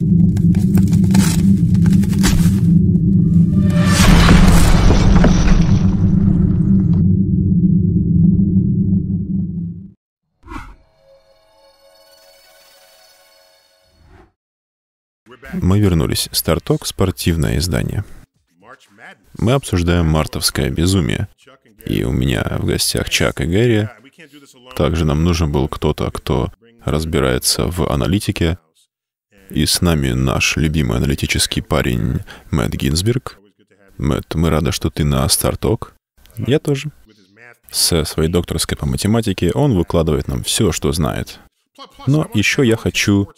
Мы вернулись. Старток — спортивное издание. Мы обсуждаем мартовское безумие. И у меня в гостях Чак и Гэри. Также нам нужен был кто-то, кто разбирается в аналитике. И с нами наш любимый аналитический парень Мэтт Гинзберг. Мэтт, мы рады, что ты на Старток. Я тоже. С своей докторской по математике он выкладывает нам все, что знает. Но еще я хочу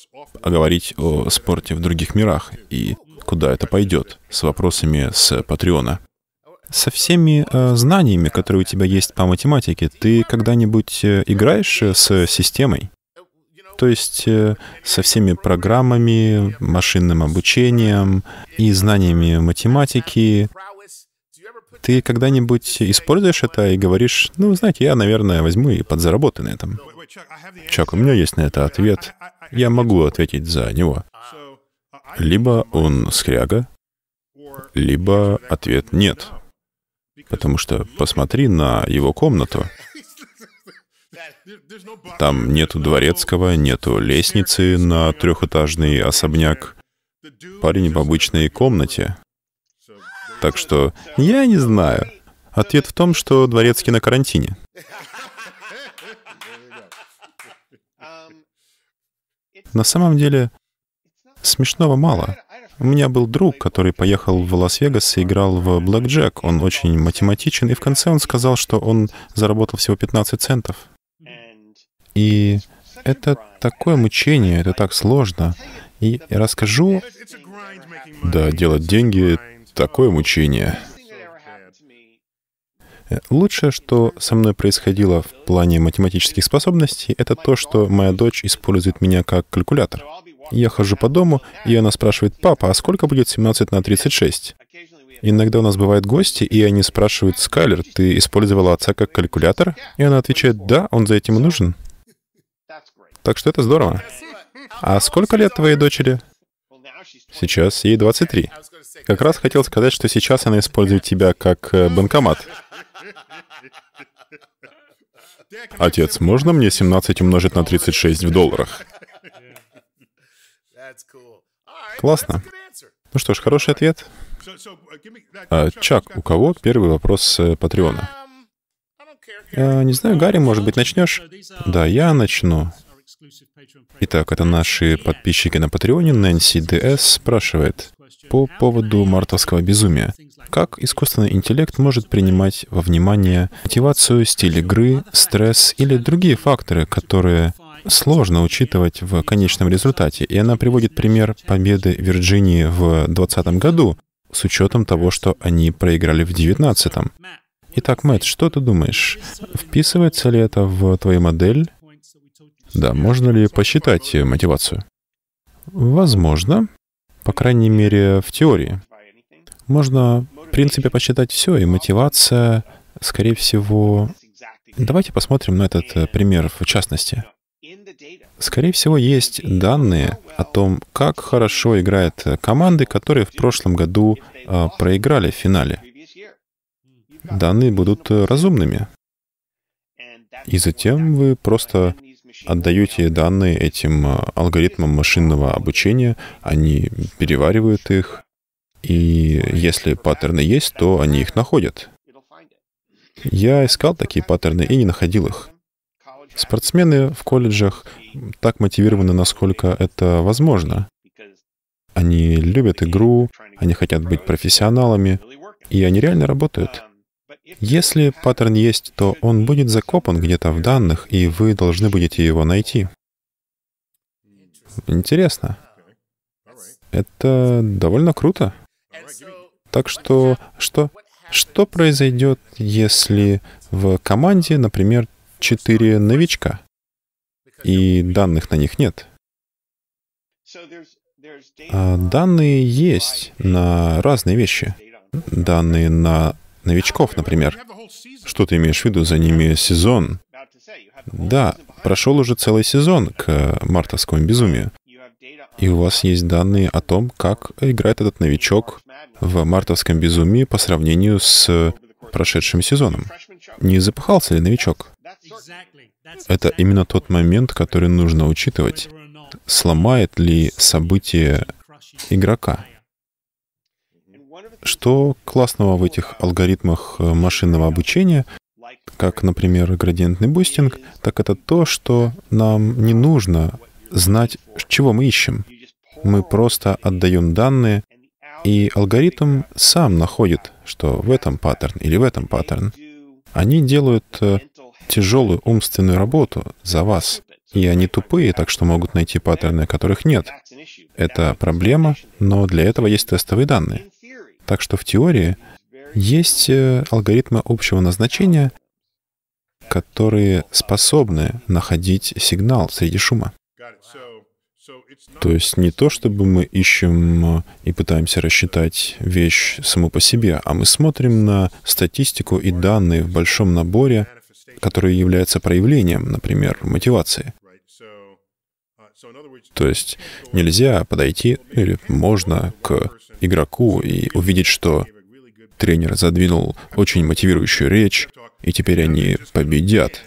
поговорить о спорте в других мирах и куда это пойдет, с вопросами с Патреона. Со всеми э, знаниями, которые у тебя есть по математике, ты когда-нибудь э, играешь э, с системой? То есть э, со всеми программами, машинным обучением и знаниями математики. Ты когда-нибудь используешь это и говоришь, ну, знаете, я, наверное, возьму и подзаработаю на этом. Чак, у меня есть на это ответ. Я могу ответить за него. Либо он скряга, либо ответ нет. Потому что посмотри на его комнату. Там нету дворецкого, нету лестницы на трехэтажный особняк. Парень в обычной комнате. Так что я не знаю. Ответ в том, что дворецкий на карантине. На самом деле, смешного мало. У меня был друг, который поехал в Лас-Вегас и играл в Блэк Джек. Он очень математичен, и в конце он сказал, что он заработал всего 15 центов. И это такое мучение, это так сложно. И расскажу... Да, делать деньги — такое мучение. Лучшее, что со мной происходило в плане математических способностей, это то, что моя дочь использует меня как калькулятор. Я хожу по дому, и она спрашивает, «Папа, а сколько будет 17 на 36?» Иногда у нас бывают гости, и они спрашивают, «Скайлер, ты использовала отца как калькулятор?» И она отвечает, «Да, он за этим и нужен». Так что это здорово. А сколько лет твоей дочери? Сейчас ей 23. Как раз хотел сказать, что сейчас она использует тебя как э, банкомат. Отец, можно мне 17 умножить на 36 в долларах? Классно. Ну что ж, хороший ответ. А, Чак, у кого первый вопрос с Патреона? А, не знаю, Гарри, может быть, начнешь? Да, я начну. Итак, это наши подписчики на Патреоне. Нэнси ДС спрашивает по поводу мартовского безумия. Как искусственный интеллект может принимать во внимание мотивацию, стиль игры, стресс или другие факторы, которые сложно учитывать в конечном результате. И она приводит пример победы Вирджинии в 2020 году с учетом того, что они проиграли в 2019. Итак, Мэтт, что ты думаешь? Вписывается ли это в твою модель? Да, можно ли посчитать мотивацию? Возможно. По крайней мере, в теории. Можно, в принципе, посчитать все, и мотивация, скорее всего... Давайте посмотрим на этот э, пример в частности. Скорее всего, есть данные о том, как хорошо играют команды, которые в прошлом году э, проиграли в финале. Данные будут разумными. И затем вы просто отдаете данные этим э, алгоритмам машинного обучения, они переваривают их, и если паттерны есть, то они их находят. Я искал такие паттерны и не находил их. Спортсмены в колледжах так мотивированы, насколько это возможно. Они любят игру, они хотят быть профессионалами, и они реально работают. Если паттерн есть, то он будет закопан где-то в данных, и вы должны будете его найти. Интересно. Это довольно круто. Так что, что, что произойдет, если в команде, например, четыре новичка, и данных на них нет? А данные есть на разные вещи. Данные на новичков, например. Что ты имеешь в виду за ними сезон? Да, прошел уже целый сезон к мартовскому безумию. и у вас есть данные о том, как играет этот новичок в мартовском безумии по сравнению с прошедшим сезоном. Не запыхался ли новичок? Это именно тот момент, который нужно учитывать. Сломает ли событие игрока? Что классного в этих алгоритмах машинного обучения, как, например, градиентный бустинг, так это то, что нам не нужно знать, чего мы ищем. Мы просто отдаем данные, и алгоритм сам находит, что в этом паттерн или в этом паттерн. Они делают э, тяжелую умственную работу за вас. И они тупые, так что могут найти паттерны, которых нет. Это проблема, но для этого есть тестовые данные. Так что в теории есть э, алгоритмы общего назначения, которые способны находить сигнал среди шума. То есть не то, чтобы мы ищем э, и пытаемся рассчитать вещь саму по себе, а мы смотрим на статистику и данные в большом наборе, которые являются проявлением, например, мотивации. То есть нельзя подойти, или можно к игроку и увидеть, что тренер задвинул очень мотивирующую речь, и теперь они победят.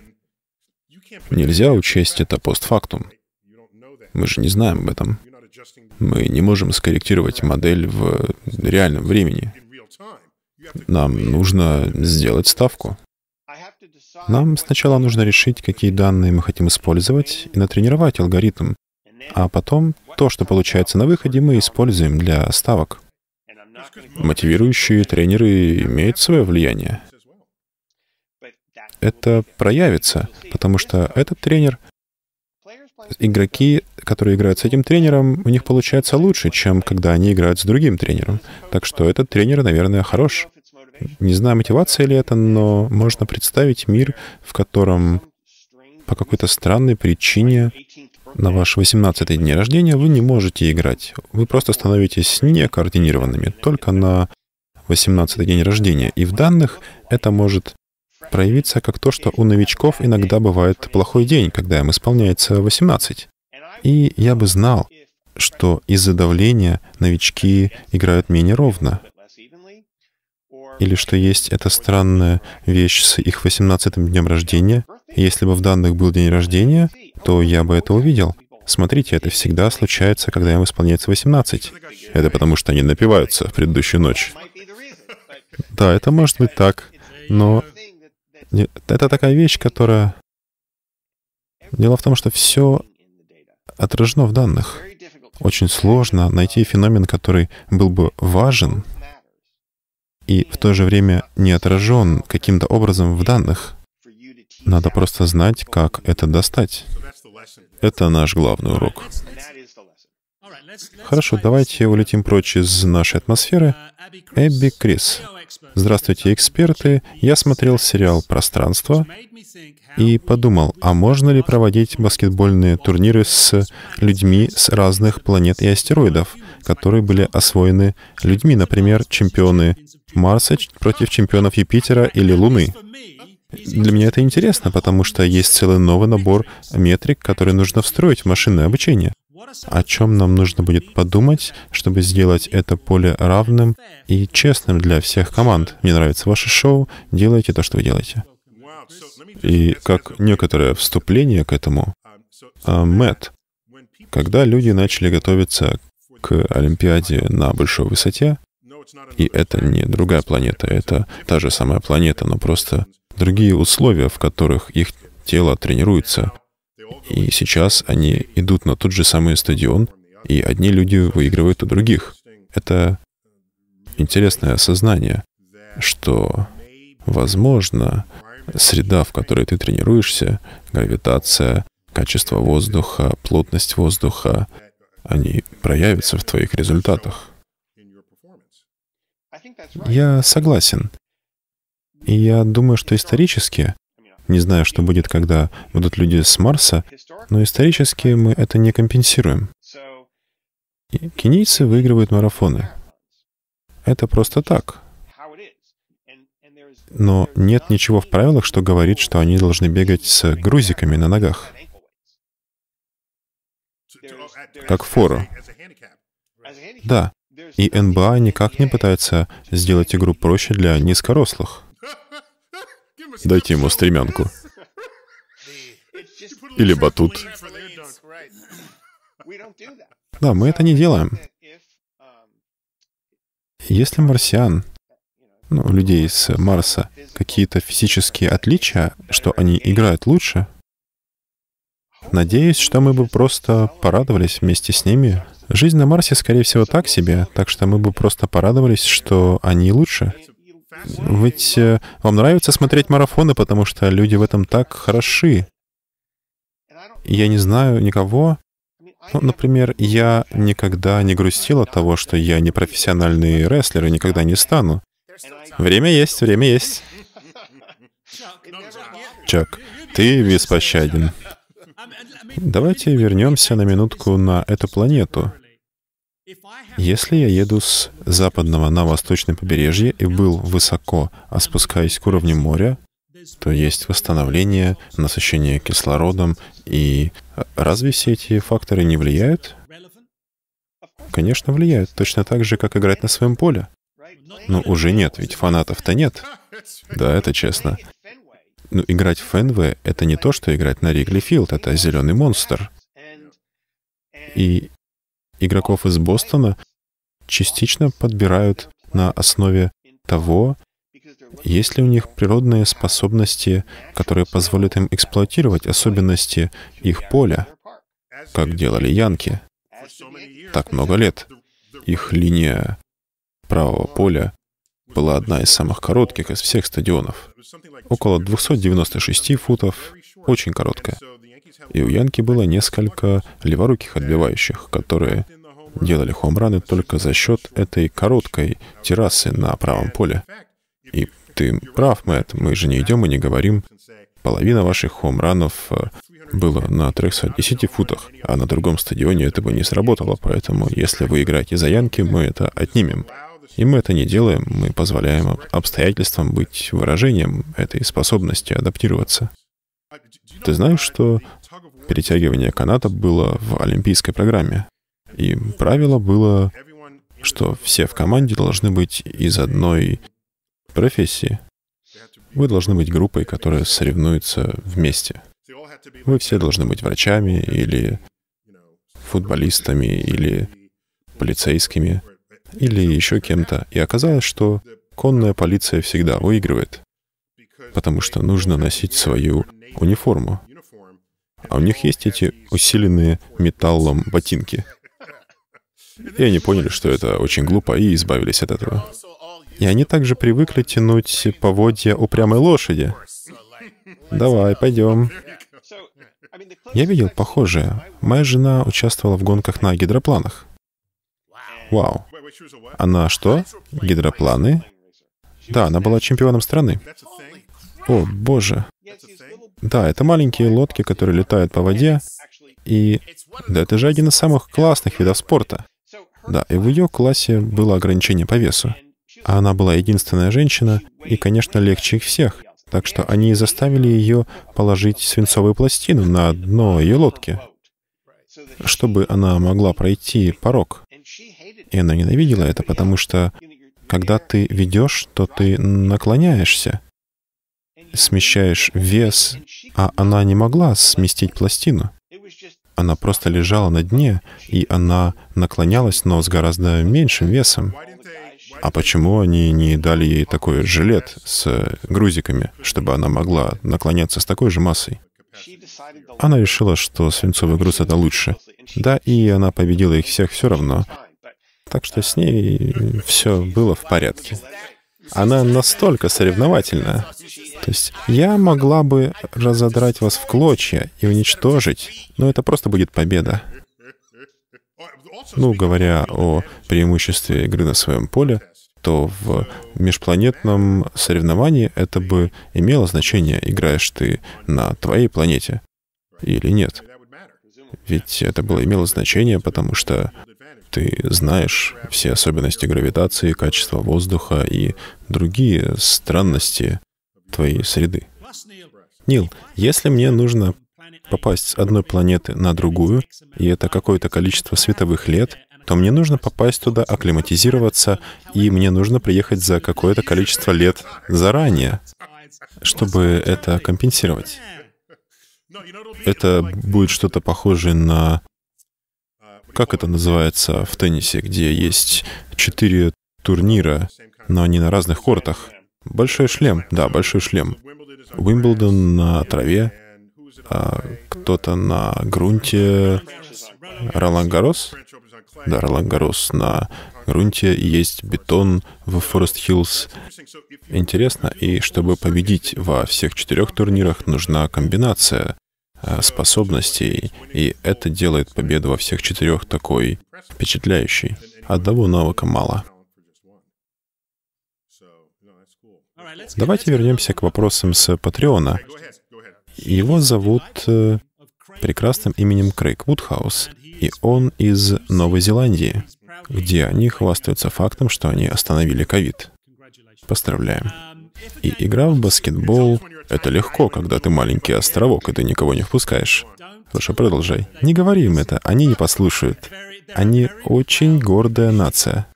Нельзя учесть это постфактум. Мы же не знаем об этом. Мы не можем скорректировать модель в реальном времени. Нам нужно сделать ставку. Нам сначала нужно решить, какие данные мы хотим использовать, и натренировать алгоритм. А потом то, что получается на выходе, мы используем для ставок. Мотивирующие тренеры имеют свое влияние. Это проявится, потому что этот тренер игроки, которые играют с этим тренером, у них получается лучше, чем когда они играют с другим тренером. Так что этот тренер, наверное, хорош. Не знаю, мотивация ли это, но можно представить мир, в котором по какой-то странной причине на ваш 18-й день рождения вы не можете играть. Вы просто становитесь некоординированными только на 18-й день рождения. И в данных это может проявиться как то, что у новичков иногда бывает плохой день, когда им исполняется 18. И я бы знал, что из-за давления новички играют менее ровно. Или что есть эта странная вещь с их 18-м днем рождения. Если бы в данных был день рождения, то я бы это увидел. Смотрите, это всегда случается, когда им исполняется 18. Это потому, что они напиваются в предыдущую ночь. Да, это может быть так, но это такая вещь, которая... Дело в том, что все отражено в данных. Очень сложно найти феномен, который был бы важен и в то же время не отражен каким-то образом в данных. Надо просто знать, как это достать. Это наш главный урок. Хорошо, давайте улетим прочь из нашей атмосферы. Эбби Крис. Здравствуйте, эксперты. Я смотрел сериал «Пространство» и подумал, а можно ли проводить баскетбольные турниры с людьми с разных планет и астероидов, которые были освоены людьми, например, чемпионы Марса против чемпионов Юпитера или Луны? Для меня это интересно, потому что есть целый новый набор метрик, которые нужно встроить в машинное обучение. О чем нам нужно будет подумать, чтобы сделать это поле равным и честным для всех команд? Мне нравится ваше шоу, делайте то, что вы делаете. И как некоторое вступление к этому, а, Мэтт, когда люди начали готовиться к Олимпиаде на большой высоте, и это не другая планета, это та же самая планета, но просто другие условия, в которых их тело тренируется. И сейчас они идут на тот же самый стадион, и одни люди выигрывают у других. Это интересное осознание, что, возможно, среда, в которой ты тренируешься, гравитация, качество воздуха, плотность воздуха, они проявятся в твоих результатах. Я согласен. И я думаю, что исторически, не знаю, что будет, когда будут люди с Марса, но исторически мы это не компенсируем. И кенийцы выигрывают марафоны. Это просто так. Но нет ничего в правилах, что говорит, что они должны бегать с грузиками на ногах. Как фору. Да, и НБА никак не пытается сделать игру проще для низкорослых. Дайте ему стремянку. Или батут. Да, мы это не делаем. Если марсиан, ну, людей с Марса, какие-то физические отличия, что они играют лучше, надеюсь, что мы бы просто порадовались вместе с ними. Жизнь на Марсе, скорее всего, так себе, так что мы бы просто порадовались, что они лучше. Ведь э, вам нравится смотреть марафоны, потому что люди в этом так хороши. Я не знаю никого. Ну, например, я никогда не грустил от того, что я не профессиональный рестлер и никогда не стану. Время есть, время есть. Чак, ты беспощаден. Давайте вернемся на минутку на эту планету. Если я еду с западного на восточное побережье и был высоко, а спускаюсь к уровню моря, то есть восстановление, насыщение кислородом. И разве все эти факторы не влияют? Конечно, влияют. Точно так же, как играть на своем поле. Но уже нет, ведь фанатов-то нет. Да, это честно. Но играть в Фенве — это не то, что играть на Ригли Филд, это зеленый монстр. И игроков из Бостона частично подбирают на основе того, есть ли у них природные способности, которые позволят им эксплуатировать особенности их поля, как делали янки? Так много лет. Их линия правого поля была одна из самых коротких из всех стадионов. Около 296 футов, очень короткая. И у Янки было несколько леворуких отбивающих, которые делали хомраны только за счет этой короткой террасы на правом поле. И ты прав, Мэтт, мы же не идем и не говорим. Половина ваших хомранов э, было на 310 футах, а на другом стадионе это бы не сработало, поэтому если вы играете за Янки, мы это отнимем. И мы это не делаем, мы позволяем обстоятельствам быть выражением этой способности адаптироваться. Ты знаешь, что перетягивание каната было в олимпийской программе? И правило было, что все в команде должны быть из одной профессии. Вы должны быть группой, которая соревнуется вместе. Вы все должны быть врачами или футболистами или полицейскими или еще кем-то. И оказалось, что конная полиция всегда выигрывает, потому что нужно носить свою униформу. А у них есть эти усиленные металлом ботинки. И они поняли, что это очень глупо, и избавились от этого. И они также привыкли тянуть поводья упрямой лошади. Давай, пойдем. Я видел похожее. Моя жена участвовала в гонках на гидропланах. Вау. Она что? Гидропланы? Да, она была чемпионом страны. О, боже. Да, это маленькие лодки, которые летают по воде. И да, это же один из самых классных видов спорта. Да, и в ее классе было ограничение по весу. А она была единственная женщина, и, конечно, легче их всех. Так что они заставили ее положить свинцовую пластину на дно ее лодки, чтобы она могла пройти порог. И она ненавидела это, потому что когда ты ведешь, то ты наклоняешься, смещаешь вес, а она не могла сместить пластину. Она просто лежала на дне, и она наклонялась, но с гораздо меньшим весом. А почему они не дали ей такой жилет с грузиками, чтобы она могла наклоняться с такой же массой? Она решила, что свинцовый груз — это лучше. Да, и она победила их всех все равно. Так что с ней все было в порядке. Она настолько соревновательная. То есть я могла бы разодрать вас в клочья и уничтожить, но это просто будет победа. Ну, говоря о преимуществе игры на своем поле, то в межпланетном соревновании это бы имело значение, играешь ты на твоей планете или нет. Ведь это было имело значение, потому что ты знаешь все особенности гравитации, качество воздуха и другие странности твоей среды. Нил, если мне нужно попасть с одной планеты на другую, и это какое-то количество световых лет, то мне нужно попасть туда, акклиматизироваться, и мне нужно приехать за какое-то количество лет заранее, чтобы это компенсировать. Это будет что-то похожее на... Как это называется в теннисе, где есть четыре турнира, но они на разных кортах. Большой шлем, да, большой шлем. Уимблдон на траве, а кто-то на грунте. Ролан Гарос? Да, Ролан Гарос на грунте, есть бетон в Форест Хиллз. Интересно, и чтобы победить во всех четырех турнирах, нужна комбинация а, способностей, и это делает победу во всех четырех такой впечатляющей. Одного навыка мало. Давайте вернемся к вопросам с Патреона. Его зовут э, прекрасным именем Крейг Вудхаус, и он из Новой Зеландии, где они хвастаются фактом, что они остановили ковид. Поздравляем. И игра в баскетбол — это легко, когда ты маленький островок, и ты никого не впускаешь. Слушай, продолжай. Не говори им это, они не послушают. Они очень гордая нация.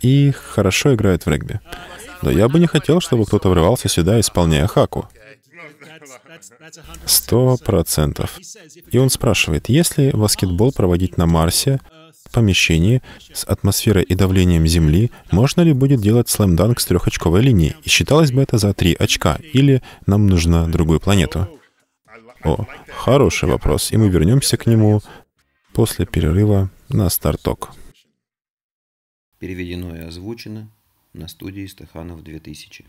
И хорошо играют в регби. Но я бы не хотел, чтобы кто-то врывался сюда, исполняя хаку. Сто процентов. И он спрашивает, если баскетбол проводить на Марсе, в помещении с атмосферой и давлением Земли, можно ли будет делать слэм-данк с трехочковой линии? И считалось бы это за три очка? Или нам нужно другую планету? О, хороший вопрос, и мы вернемся к нему после перерыва на старток. Переведено и озвучено на студии Стаханов 2000.